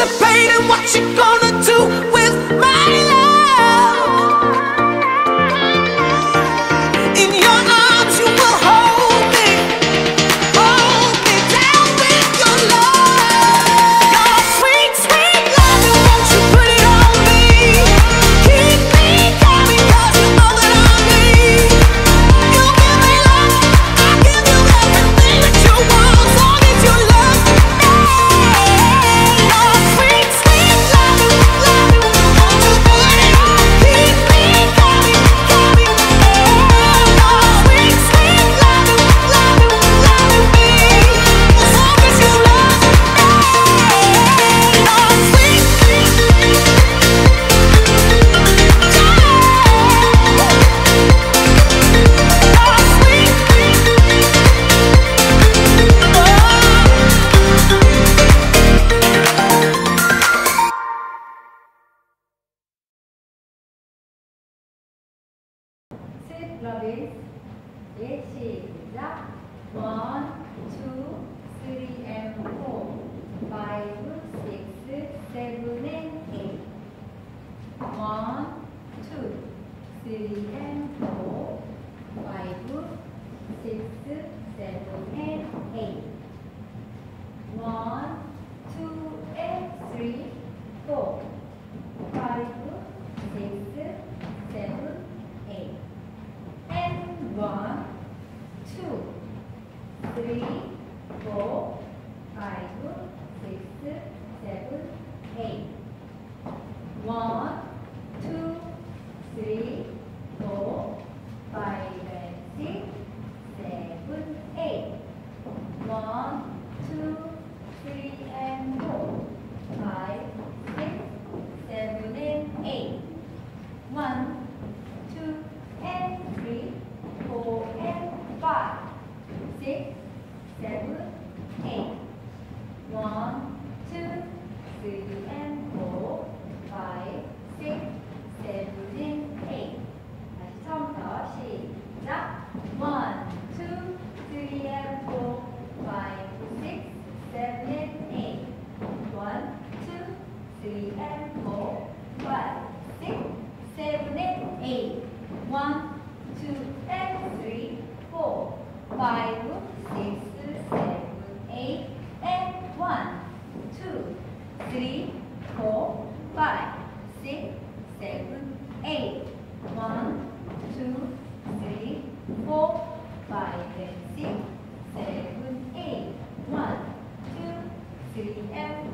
anticipating what you're gonna do. province. It is one, two, 3 and